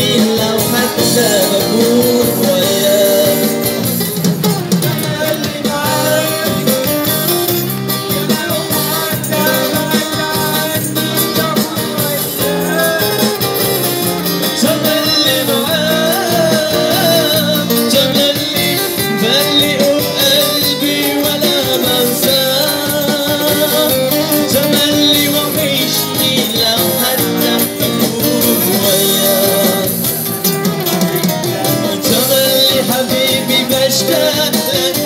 Indeed, love has deserved understand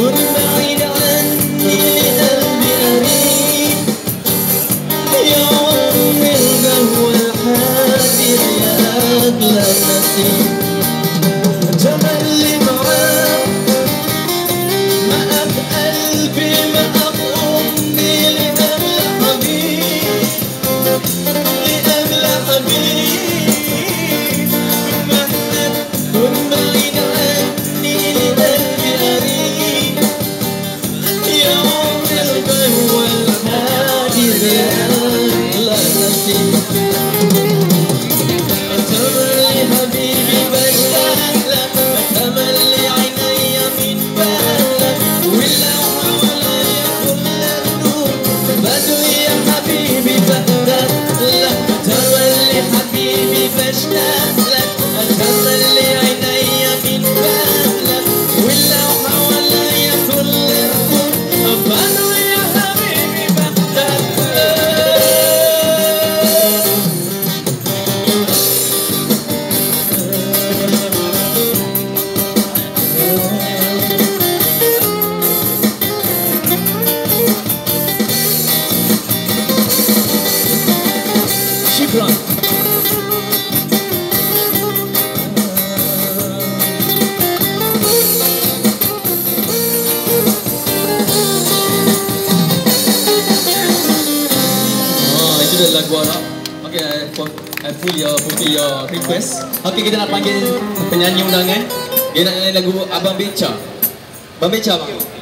كن بعيد عني لقلبي غريب يا عمري القهوة يا أغلى نسيب Cyclone. Ah, lagu Arab Okay, I, I full your, fulfill your request Okay, kita nak panggil penyanyi undangan Dia nak nyanyi lagu Abang Beca Abang Beca, bang.